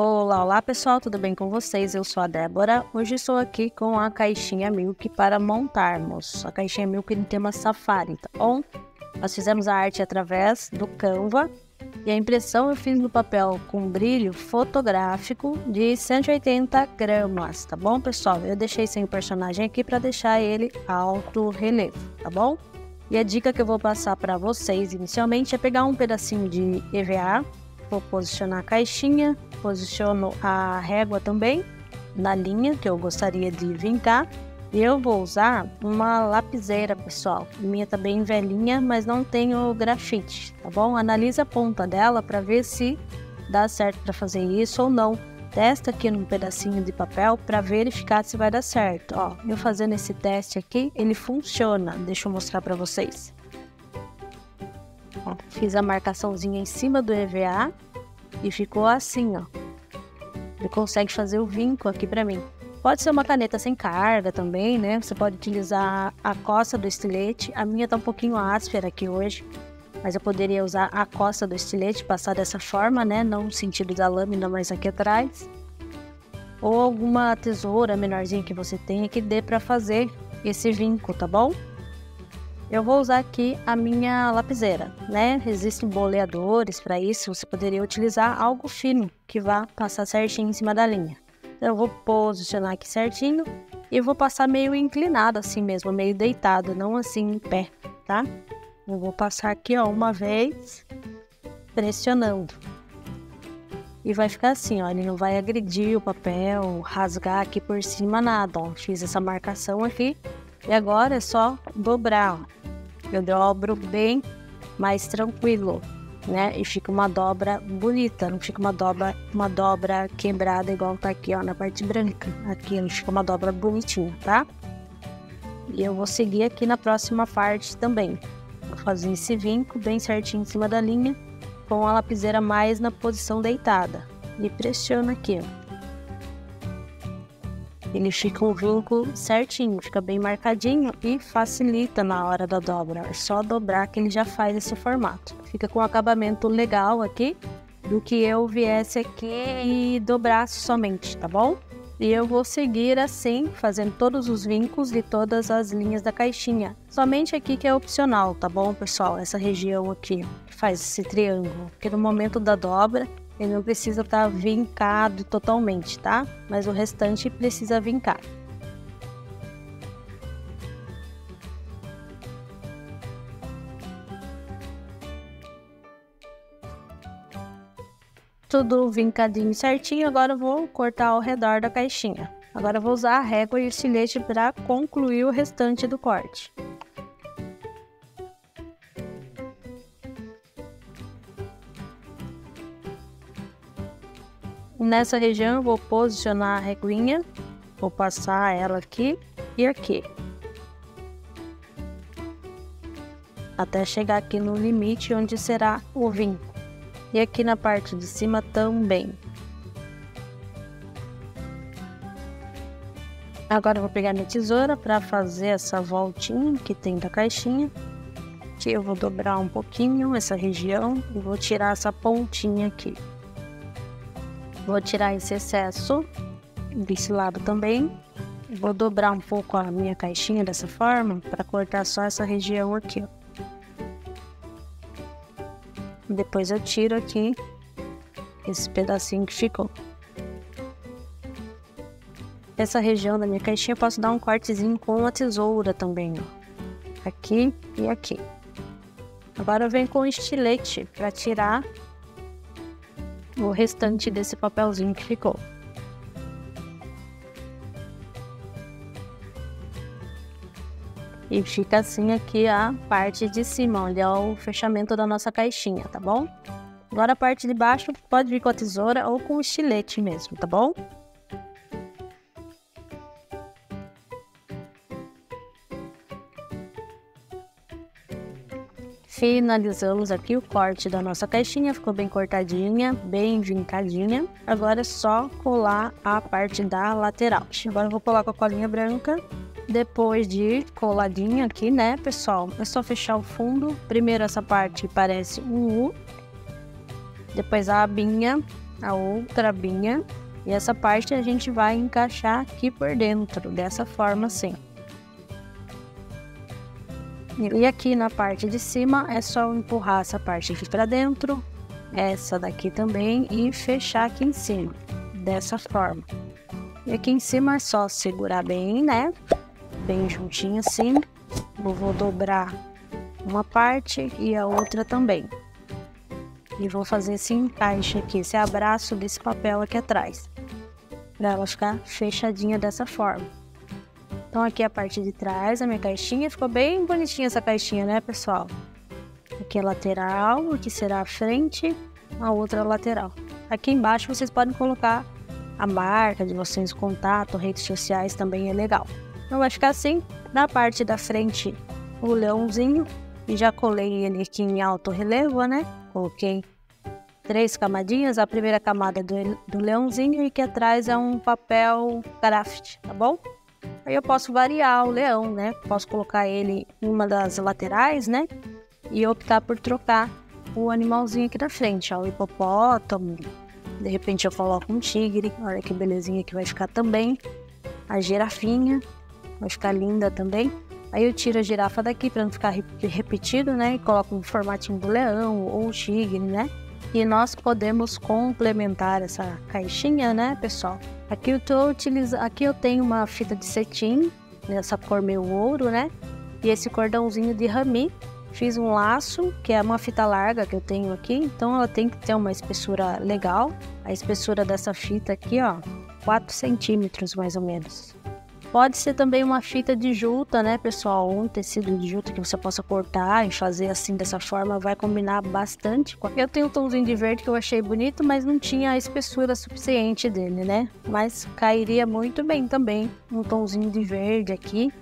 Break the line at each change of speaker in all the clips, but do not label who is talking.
Olá, olá pessoal, tudo bem com vocês? Eu sou a Débora. Hoje estou aqui com a caixinha Milk para montarmos. A caixinha Milk no tema Safari, tá bom? Nós fizemos a arte através do Canva e a impressão eu fiz no papel com brilho fotográfico de 180 gramas, tá bom, pessoal? Eu deixei sem o personagem aqui para deixar ele alto relevo, tá bom? E a dica que eu vou passar para vocês inicialmente é pegar um pedacinho de EVA, vou posicionar a caixinha, posiciono a régua também na linha que eu gostaria de vincar eu vou usar uma lapiseira, pessoal. Minha tá bem velhinha, mas não tem o grafite, tá bom? Analisa a ponta dela para ver se dá certo para fazer isso ou não. Testa aqui num pedacinho de papel para verificar se vai dar certo. Ó, eu fazendo esse teste aqui, ele funciona. Deixa eu mostrar para vocês. Fiz a marcaçãozinha em cima do EVA e ficou assim, ó. Ele consegue fazer o vinco aqui para mim. Pode ser uma caneta sem carga também, né? Você pode utilizar a costa do estilete. A minha tá um pouquinho áspera aqui hoje, mas eu poderia usar a costa do estilete, passar dessa forma, né? Não no sentido da lâmina, mas aqui atrás. Ou alguma tesoura menorzinha que você tenha que dê para fazer esse vinco, tá bom? Eu vou usar aqui a minha lapiseira, né? Existem boleadores para isso, você poderia utilizar algo fino que vá passar certinho em cima da linha. Então, eu vou posicionar aqui certinho e vou passar meio inclinado assim mesmo, meio deitado, não assim em pé, tá? Eu vou passar aqui, ó, uma vez, pressionando. E vai ficar assim, ó, ele não vai agredir o papel, rasgar aqui por cima, nada, ó. Fiz essa marcação aqui e agora é só dobrar, ó. Eu dobro bem mais tranquilo né? E fica uma dobra bonita, não fica uma dobra, uma dobra quebrada igual tá aqui, ó, na parte branca. Aqui fica uma dobra bonitinha, tá? E eu vou seguir aqui na próxima parte também. Vou fazer esse vinco bem certinho em cima da linha, com a lapiseira mais na posição deitada. E pressiono aqui, ó ele fica um vinco certinho, fica bem marcadinho e facilita na hora da dobra. É só dobrar que ele já faz esse formato. Fica com um acabamento legal aqui do que eu viesse aqui e dobrasse somente, tá bom? E eu vou seguir assim, fazendo todos os vincos de todas as linhas da caixinha. Somente aqui que é opcional, tá bom, pessoal? Essa região aqui, que faz esse triângulo. Porque no momento da dobra, ele não precisa estar tá vincado totalmente, tá? Mas o restante precisa vincar. Tudo vincadinho certinho, agora vou cortar ao redor da caixinha. Agora vou usar a régua e o estilete para concluir o restante do corte. Nessa região eu vou posicionar a reguinha, vou passar ela aqui e aqui. Até chegar aqui no limite onde será o vinco. E aqui na parte de cima também. Agora eu vou pegar minha tesoura para fazer essa voltinha que tem da caixinha. Que eu vou dobrar um pouquinho essa região e vou tirar essa pontinha aqui. Vou tirar esse excesso desse lado também. Vou dobrar um pouco a minha caixinha dessa forma para cortar só essa região aqui, ó. Depois eu tiro aqui esse pedacinho que ficou. Essa região da minha caixinha eu posso dar um cortezinho com a tesoura também, ó. Aqui e aqui. Agora eu venho com o estilete para tirar o restante desse papelzinho que ficou. E fica assim aqui a parte de cima, onde é o fechamento da nossa caixinha, tá bom? Agora a parte de baixo pode vir com a tesoura ou com o estilete mesmo, tá bom? Finalizamos aqui o corte da nossa caixinha, ficou bem cortadinha, bem vincadinha. Agora é só colar a parte da lateral. Agora eu vou colar com a colinha branca. Depois de coladinha aqui, né, pessoal? É só fechar o fundo. Primeiro essa parte parece um U. Depois a abinha a outra abinha e essa parte a gente vai encaixar aqui por dentro, dessa forma assim. E aqui na parte de cima é só empurrar essa parte aqui para dentro, essa daqui também e fechar aqui em cima, dessa forma. E aqui em cima é só segurar bem, né? Bem juntinho assim. Eu vou dobrar uma parte e a outra também. E vou fazer esse encaixe aqui, esse abraço desse papel aqui atrás. Pra ela ficar fechadinha dessa forma. Então aqui a parte de trás, a minha caixinha. Ficou bem bonitinha essa caixinha, né, pessoal? Aqui a lateral, aqui será a frente, a outra lateral. Aqui embaixo vocês podem colocar a marca de vocês, contato, redes sociais também é legal. Então vai ficar assim, na parte da frente o leãozinho e já colei ele aqui em alto relevo, né? Coloquei três camadinhas, a primeira camada do, do leãozinho e aqui atrás é um papel craft, tá bom? Aí eu posso variar o leão, né? Posso colocar ele em uma das laterais, né? E optar por trocar o animalzinho aqui da frente, ó, o hipopótamo, de repente eu coloco um tigre, olha que belezinha que vai ficar também. A girafinha, vai ficar linda também. Aí eu tiro a girafa daqui para não ficar repetido, né? E coloco um formatinho do leão ou tigre, né? E nós podemos complementar essa caixinha, né, pessoal? Aqui eu tô utilizando, aqui eu tenho uma fita de cetim, nessa cor meio ouro, né? E esse cordãozinho de rami Fiz um laço, que é uma fita larga que eu tenho aqui, então ela tem que ter uma espessura legal. A espessura dessa fita aqui, ó, 4 centímetros mais ou menos. Pode ser também uma fita de juta, né, pessoal? Um tecido de juta que você possa cortar e fazer assim dessa forma vai combinar bastante. Eu tenho um tomzinho de verde que eu achei bonito, mas não tinha a espessura suficiente dele, né? Mas cairia muito bem também um tomzinho de verde aqui.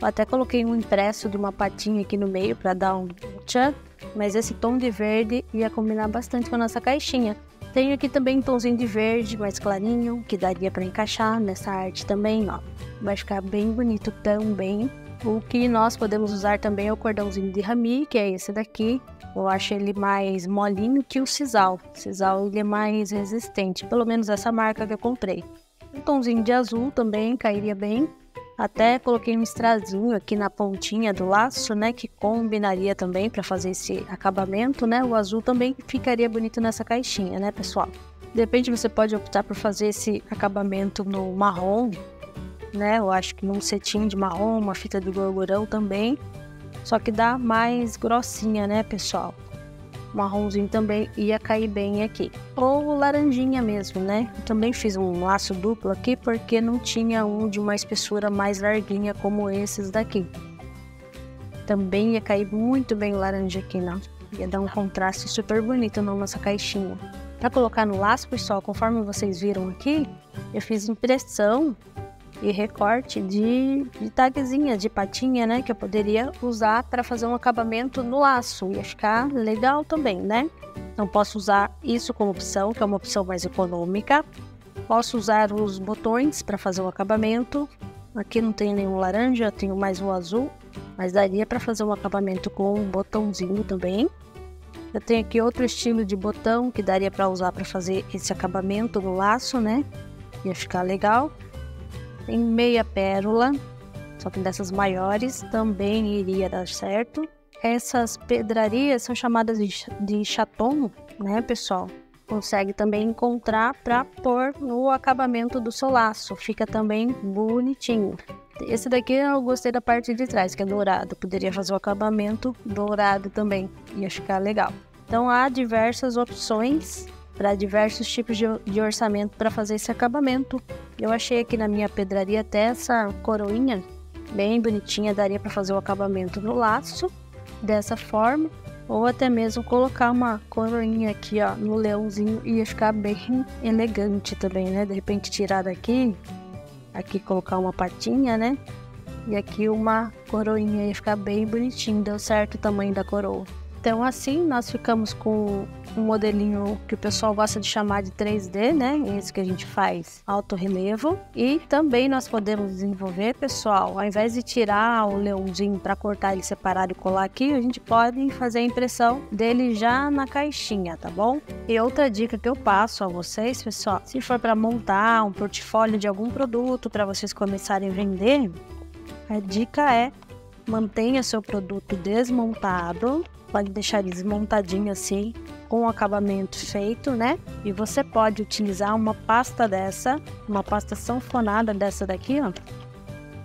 Eu até coloquei um impresso de uma patinha aqui no meio para dar um tchan, mas esse tom de verde ia combinar bastante com a nossa caixinha. Tenho aqui também um tomzinho de verde mais clarinho, que daria para encaixar nessa arte também, ó. Vai ficar bem bonito também. O que nós podemos usar também é o cordãozinho de rami, que é esse daqui. Eu acho ele mais molinho que o sisal. O sisal ele é mais resistente, pelo menos essa marca que eu comprei. Um tomzinho de azul também cairia bem. Até coloquei um estrazinho aqui na pontinha do laço, né, que combinaria também para fazer esse acabamento, né? O azul também ficaria bonito nessa caixinha, né, pessoal? De repente você pode optar por fazer esse acabamento no marrom, né? Eu acho que num cetim de marrom, uma fita de gorgorão também. Só que dá mais grossinha, né, pessoal? Marronzinho também ia cair bem aqui. Ou laranjinha mesmo, né? Eu também fiz um laço duplo aqui porque não tinha um de uma espessura mais larguinha como esses daqui. Também ia cair muito bem laranja aqui, não? Ia dar um contraste super bonito na nossa caixinha. Para colocar no laço, pessoal, conforme vocês viram aqui, eu fiz impressão e recorte de, de tagzinha, de patinha, né? Que eu poderia usar para fazer um acabamento no laço. Ia ficar legal também, né? Então posso usar isso como opção, que é uma opção mais econômica. Posso usar os botões para fazer o acabamento. Aqui não tem nenhum laranja, tenho mais o azul, mas daria para fazer um acabamento com um botãozinho também. Eu tenho aqui outro estilo de botão que daria para usar para fazer esse acabamento no laço, né? Ia ficar legal. Tem meia pérola, só que dessas maiores também iria dar certo. Essas pedrarias são chamadas de, de chaton, né, pessoal? Consegue também encontrar para pôr no acabamento do seu laço. Fica também bonitinho. Esse daqui eu gostei da parte de trás, que é dourado. Poderia fazer o acabamento dourado também. Ia ficar legal. Então há diversas opções para diversos tipos de, de orçamento para fazer esse acabamento. Eu achei aqui na minha pedraria até essa coroinha bem bonitinha, daria para fazer o acabamento no laço dessa forma, ou até mesmo colocar uma coroinha aqui ó, no leãozinho ia ficar bem elegante também, né? De repente tirar daqui, aqui colocar uma patinha, né? E aqui uma coroinha ia ficar bem bonitinho, deu certo o tamanho da coroa. Então, assim, nós ficamos com um modelinho que o pessoal gosta de chamar de 3D, né? Esse que a gente faz alto relevo. E também nós podemos desenvolver, pessoal, ao invés de tirar o leãozinho para cortar ele separado e colar aqui, a gente pode fazer a impressão dele já na caixinha, tá bom? E outra dica que eu passo a vocês, pessoal, se for para montar um portfólio de algum produto para vocês começarem a vender, a dica é mantenha seu produto desmontado, pode deixar desmontadinho assim, com o acabamento feito, né? E você pode utilizar uma pasta dessa, uma pasta sanfonada dessa daqui, ó,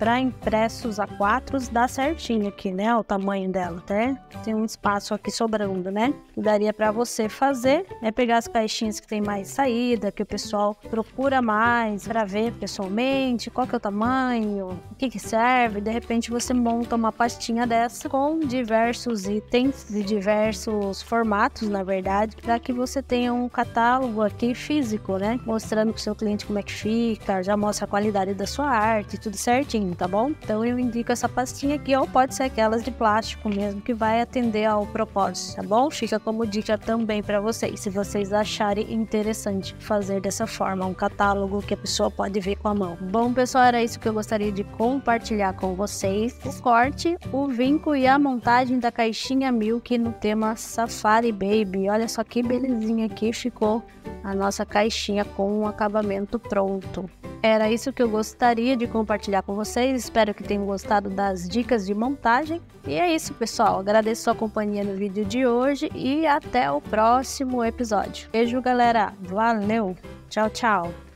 para impressos A4 dá certinho aqui, né? O tamanho dela, até tem um espaço aqui sobrando, né? daria para você fazer é pegar as caixinhas que tem mais saída, que o pessoal procura mais para ver pessoalmente, qual que é o tamanho, o que que serve. De repente você monta uma pastinha dessa com diversos itens de diversos formatos, na verdade, para que você tenha um catálogo aqui físico, né? Mostrando pro seu cliente como é que fica, já mostra a qualidade da sua arte, tudo certinho tá bom? Então eu indico essa pastinha aqui, ou pode ser aquelas de plástico mesmo, que vai atender ao propósito, tá bom? Fica como dica também para vocês, se vocês acharem interessante fazer dessa forma, um catálogo que a pessoa pode ver com a mão. Bom, pessoal, era isso que eu gostaria de compartilhar com vocês. O corte, o vinco e a montagem da caixinha Milk no tema Safari Baby. Olha só que belezinha aqui ficou a nossa caixinha com o um acabamento pronto. Era isso que eu gostaria de compartilhar com vocês. Espero que tenham gostado das dicas de montagem. E é isso, pessoal. Agradeço a companhia no vídeo de hoje e até o próximo episódio. Beijo, galera. Valeu. Tchau, tchau.